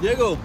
Diego!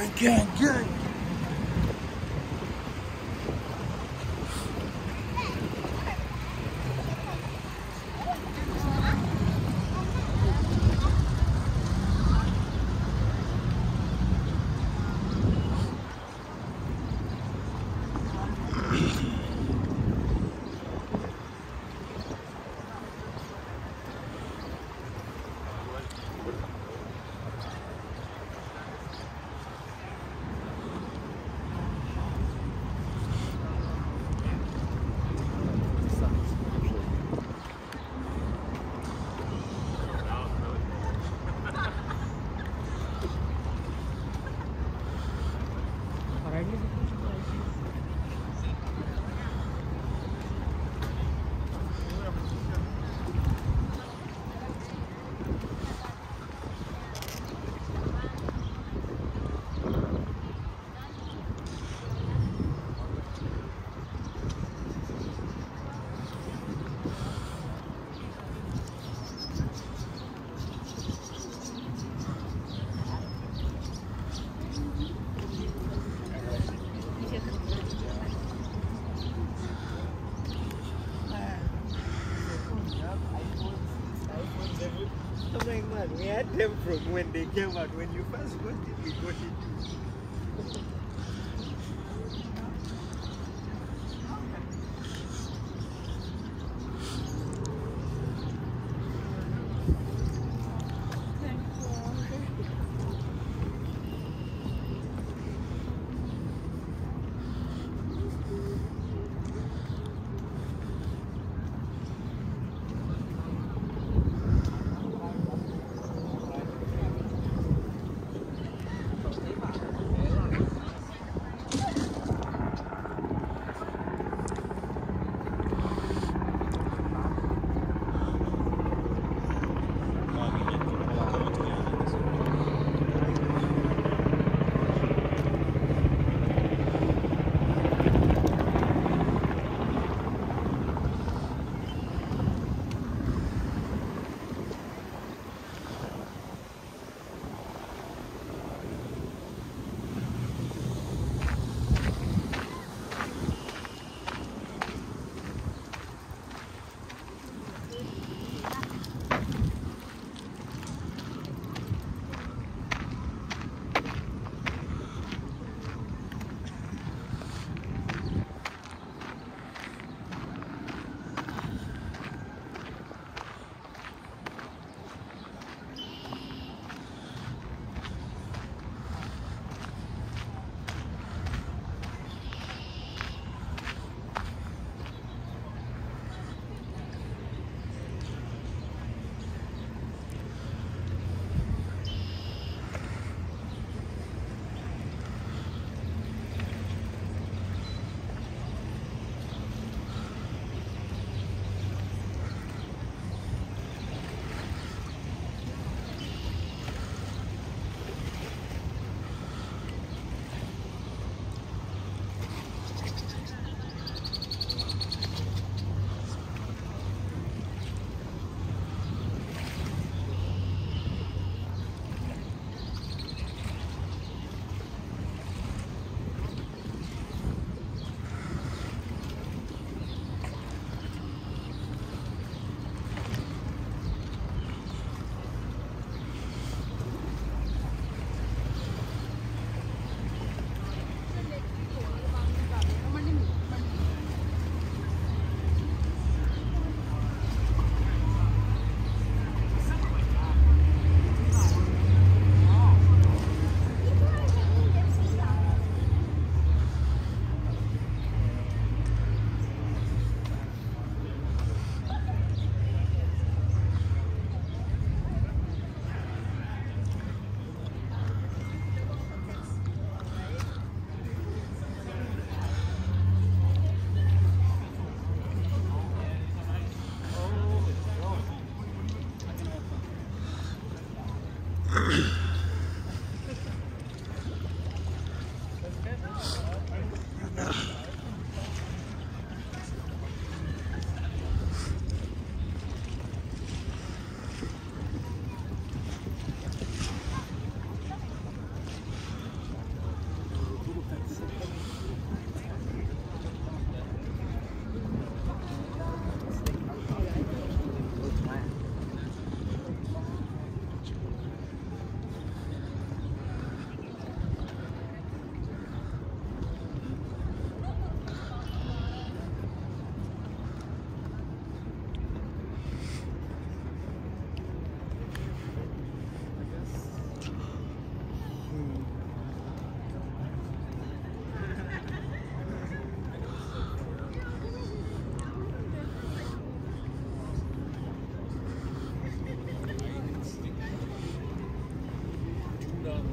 gang, gang, gang. from when they came out. When you first got it, you got it.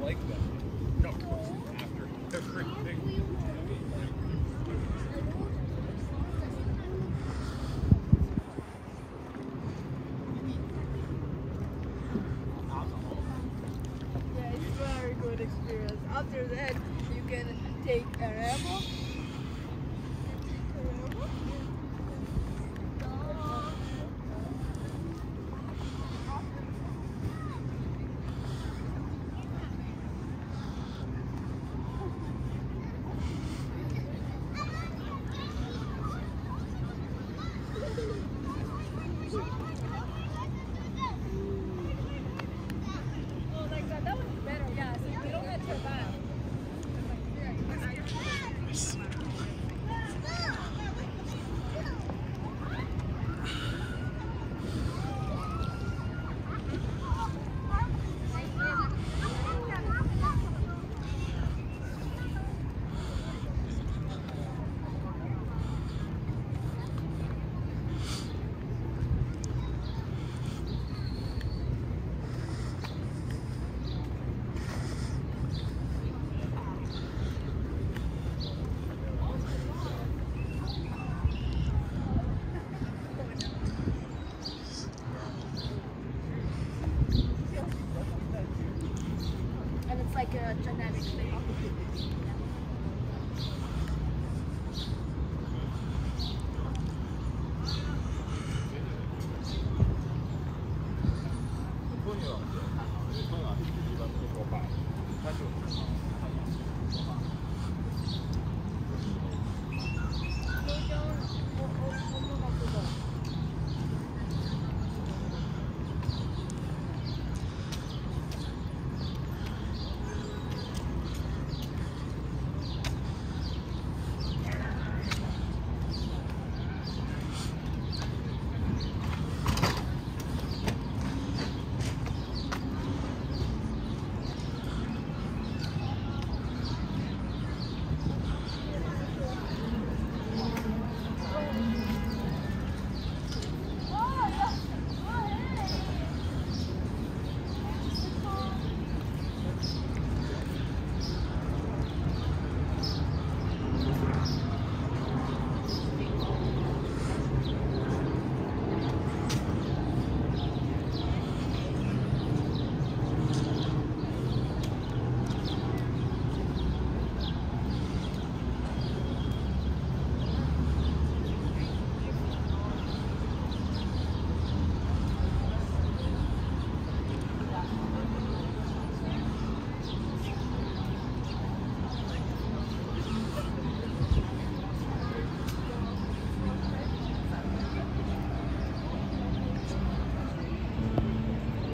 Like that. No, after everything. Yeah,